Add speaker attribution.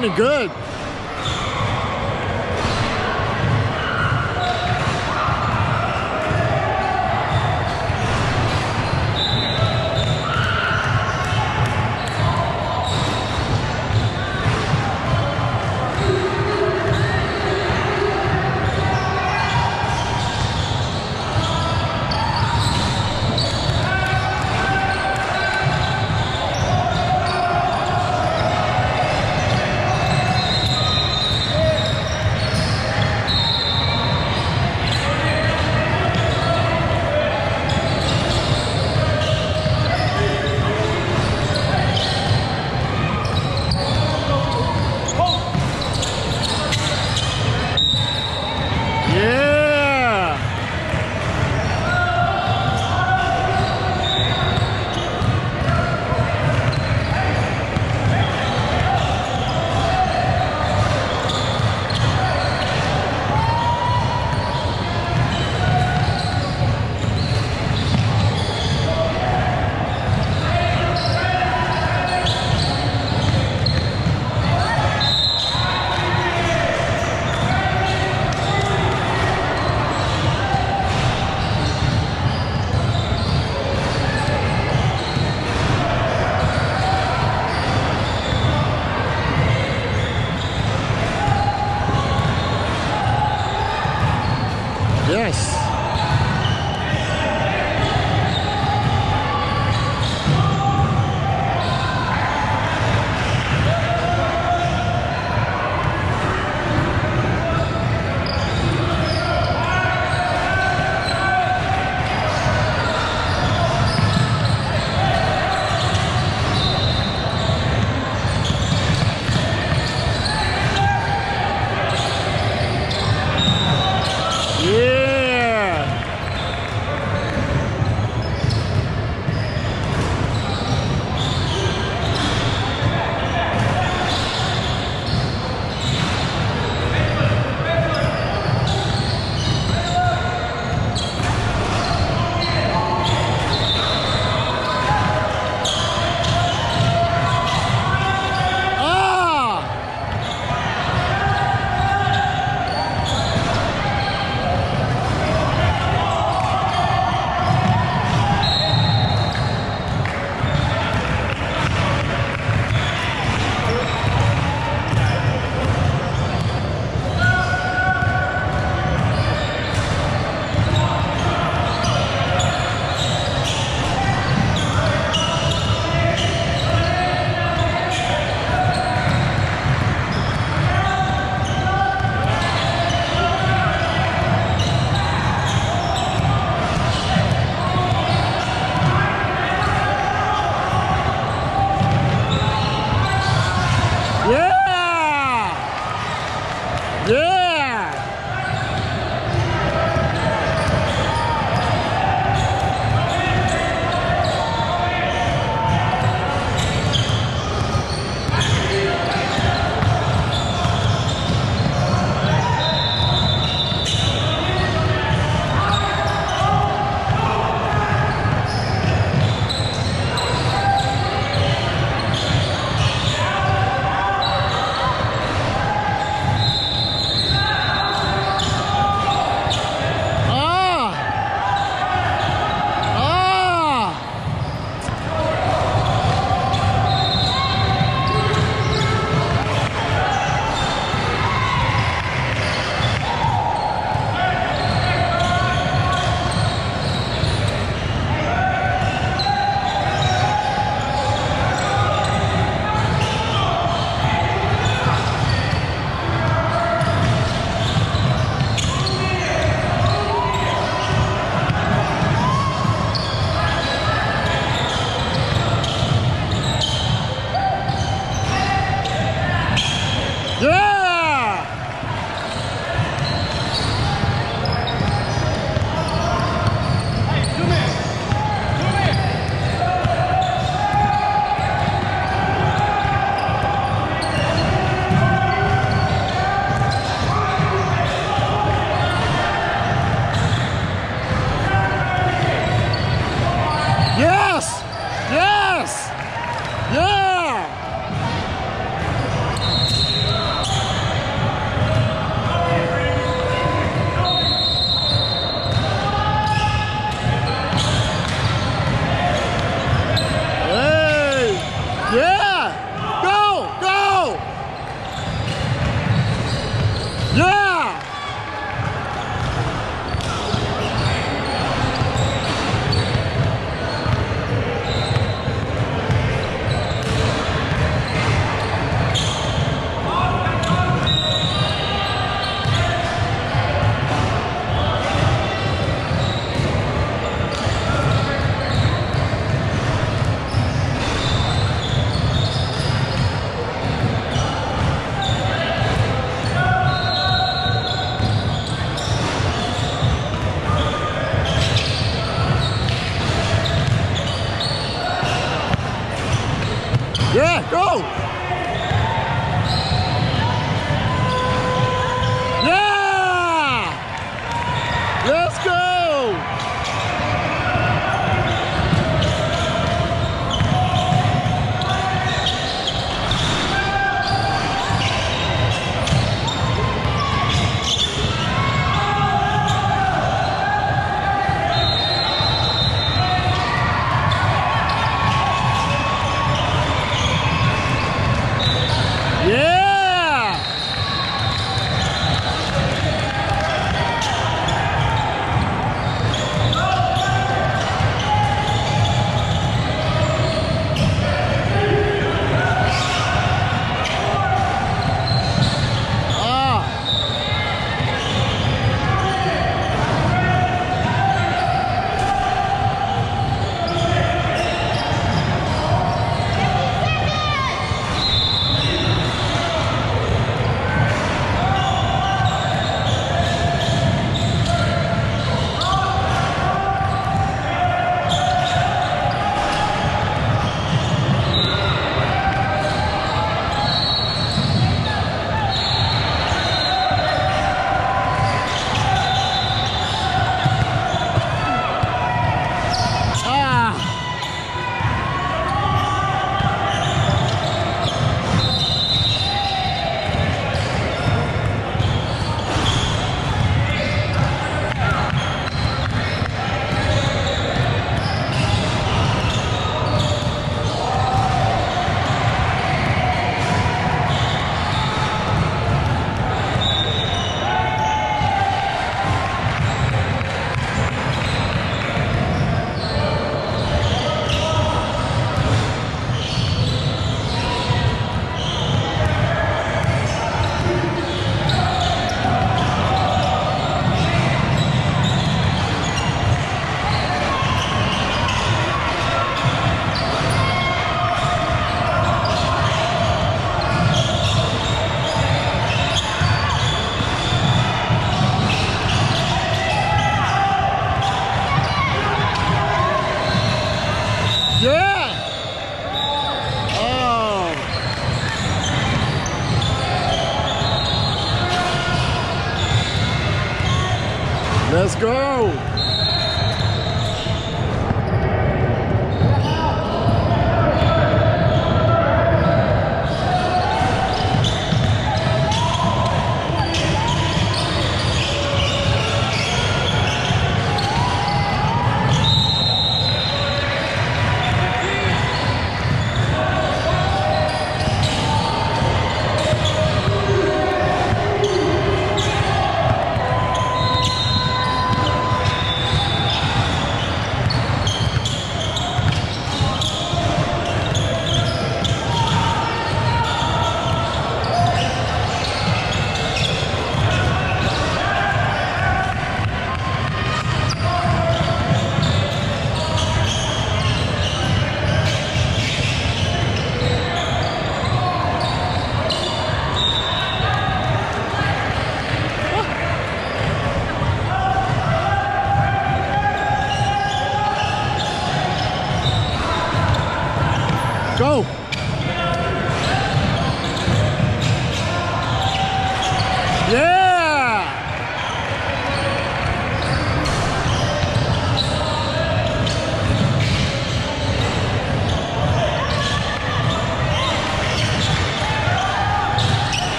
Speaker 1: Landing good.